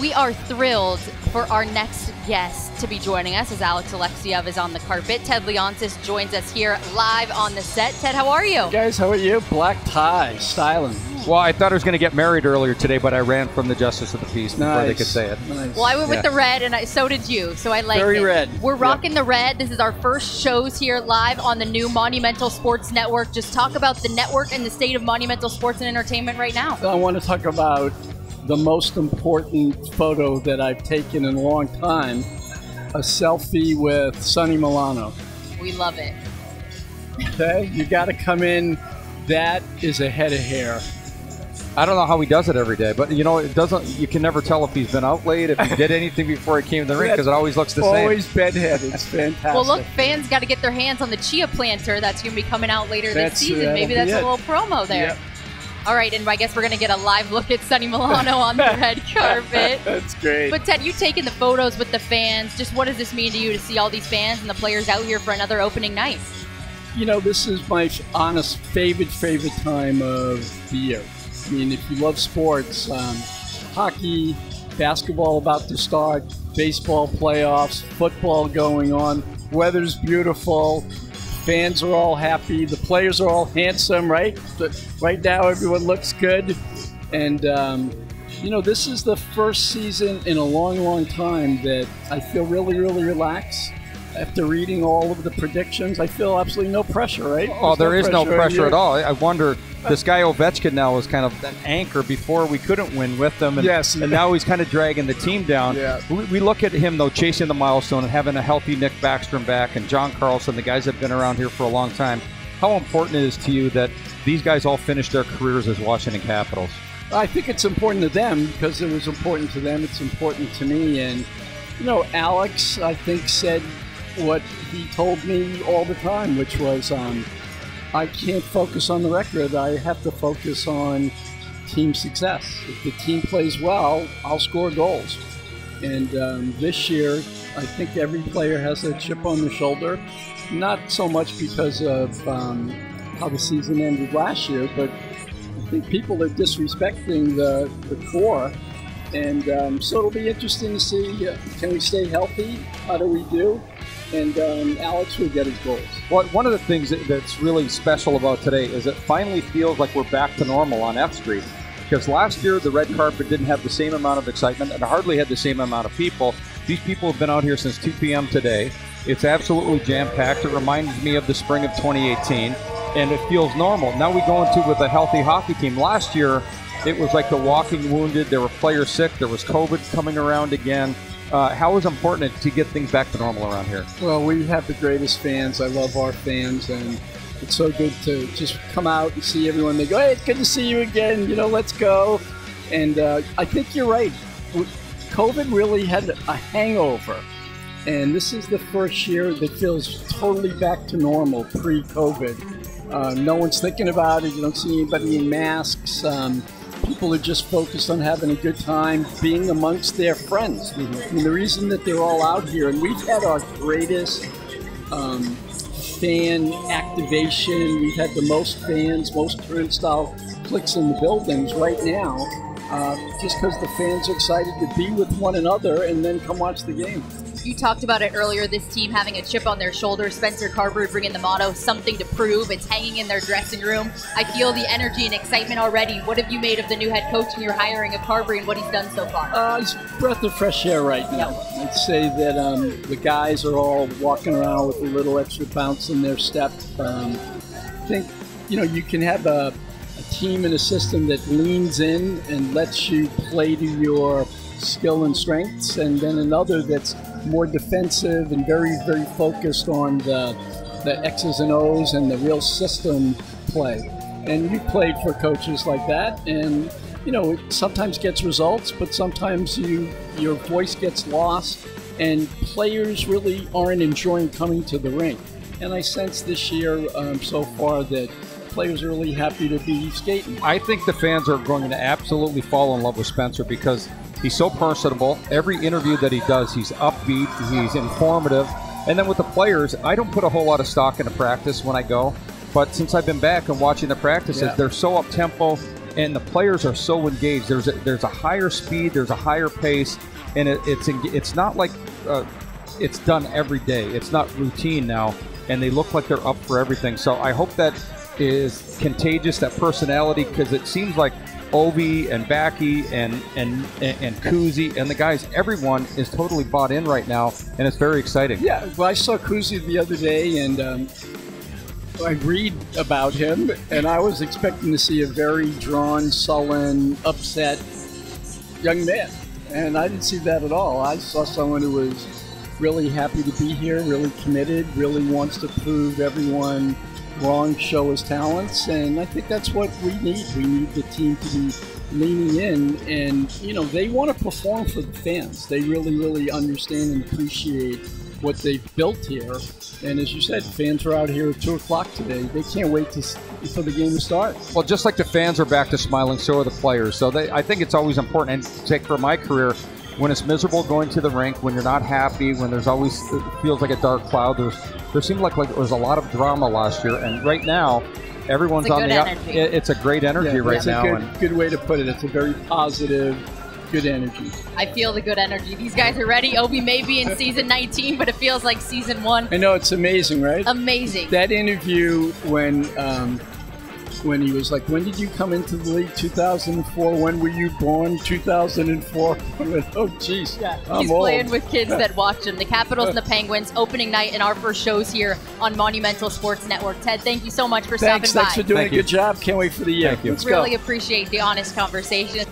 We are thrilled for our next guest to be joining us as Alex Alexeyev is on the carpet. Ted Leonsis joins us here live on the set. Ted, how are you? Guys, how are you? Black tie, styling. Well, I thought I was going to get married earlier today, but I ran from the justice of the peace before they could say it. Nice. Well, I went with the red, and I, so did you. So I like Very it. red. We're Yep. rocking the red. This is our first shows here live on the new Monumental Sports Network. Just talk about the network and the state of Monumental Sports and Entertainment right now. I want to talk about the most important photo that I've taken in a long time a selfie with Sonny Milano. We love it. Okay? You got to come in. That is a head of hair. I don't know how he does it every day, but you know, it doesn't. You can never tell if he's been out late, if he did anything before he came to the ring, because it always looks the same. Always bedhead. It's fantastic. Well, look, fans got to get their hands on the chia planter that's going to be coming out later That's- this season. Maybe be that's a little promo there. Yep. All right, and I guess we're going to get a live look at Sonny Milano on the red carpet. That's great. But Ted, you taking the photos with the fans. Just what does this mean to you to see all these fans and the players out here for another opening night? you know, this is my honest favorite, favorite time of the year. I mean, if you love sports, um, hockey, basketball about to start, baseball playoffs, football going on, weather's beautiful, fans are all happy, the players are all handsome, right? But right now, everyone looks good. And, um, you know, this is the first season in a long, long time that I feel really, really relaxed. After reading all of the predictions, I feel absolutely no pressure, right? Oh, there is no on pressure you. at all. I wonder. This guy Ovechkin now is kind of an anchor. Before we couldn't win with them, and, Yes. and now he's kind of dragging the team down. Yeah. We, we look at him though, chasing the milestone and having a healthy Nick Backstrom back, and John Carlson, the guys that have been around here for a long time. How important it is to you that these guys all finished their careers as Washington Capitals? I think it's important to them because it was important to them. It's important to me. And, you know, Alex, I think, said what he told me all the time, which was um, I can't focus on the record. I have to focus on team success. If the team plays well, I'll score goals. And um, this year, I think every player has a chip on their shoulder. Not so much because of um, how the season ended last year, but I think people are disrespecting the, the core. And um, so it'll be interesting to see uh, can we stay healthy? How do we do? And um, Alex will get his goals. Well, one of the things that- that's really special about today is it finally feels like we're back to normal on F Street. Because last year, the red carpet didn't have the same amount of excitement and hardly had the same amount of people. These people have been out here since 2 p.m. today. It's absolutely jam packed. It reminds me of the spring of 2018, and it feels normal. Now we go into with a healthy hockey team. Last year, it was like the walking wounded. There were players sick. There was COVID coming around again. Uh, how is it important to get things back to normal around here? Well, we have the greatest fans. I love our fans, and it's so good to just come out and see everyone. They go, "Hey, it's good to see you again." You know, let's go. And uh, I think you're right. COVID really had a hangover, and this is the first year that feels totally back to normal pre-COVID. Uh, no one's thinking about it. You don't see anybody in masks. Um, people are just focused on having a good time, being amongst their friends. I mean, the reason that they're all out here, and we've had our greatest um, fan activation. We've had the most fans, most turnstile clicks in the buildings right now, uh, just because the fans are excited to be with one another and then come watch the game. You talked about it earlier. This team having a chip on their shoulder. Spencer Carbery bringing the motto "Something to Prove." It's hanging in their dressing room. I feel the energy and excitement already. What have you made of the new head coach and your hiring of Carbery and what he's done so far? Uh, it's a breath of fresh air right now. I'd say that um, the guys are all walking around with a little extra bounce in their step. Um, I think you know you can have a team and a system that leans in and lets you play to your skill and strengths, and then another that's more defensive and very very focused on the the X's and O's and the real system play. And you played for coaches like that, and you know it sometimes gets results, but sometimes you your voice gets lost, and players really aren't enjoying coming to the rink. And I sense this year um, so far that players are really happy to be skating. I think the fans are going to absolutely fall in love with Spencer because he's so personable. Every interview that he does, he's upbeat, he's informative. And then with the players, I don't put a whole lot of stock into practice when I go. But since I've been back and watching the practices, Yeah. they're so up tempo. and the players are so engaged. There's a, there's a higher speed, there's a higher pace, and it, it's it's not like uh, it's done every day. It's not routine now, and they look like they're up for everything. So I hope that is contagious, that personality, because it seems like Ovi and Backy and and and Kuzi and the guys, everyone is totally bought in right now, and it's very exciting. Yeah, well, I saw Kuzi the other day, and um, I read about him, and I was expecting to see a very drawn, sullen, upset young man, and I didn't see that at all. I saw someone who was really happy to be here, really committed, really wants to prove everyone wrong, show his talents, and I think that's what we need. We need the team to be leaning in, and you know they want to perform for the fans. They really, really understand and appreciate what they've built here. And as you said, fans are out here at two o'clock today. They can't wait to, for the game to start. Well, just like the fans are back to smiling, so are the players. So they, I think it's always important. And take for my career, when it's miserable going to the rink, when you're not happy, when there's always feels like a dark cloud. There's there seemed like like there was a lot of drama last year, and right now everyone's on the energy. It, it's a great energy yeah, right that's now. a good, and good way to put it. It's a very positive, good energy. I feel the good energy. These guys are ready. Ovi may be in season 19, but it feels like season one. I know it's amazing, right? Amazing. that interview when um, when he was like, "When did you come into the league? 2004. When were you born? 2004." I went, "Oh, jeez, Yeah, I'm he's old." playing with kids that watch him. The Capitals and the Penguins opening night and our first shows here on Monumental Sports Network. Ted, thank you so much for Thanks, stopping thanks by. for doing Thank a you. good job. Can't wait for the year. Thank you. Let's really go. appreciate the honest conversation.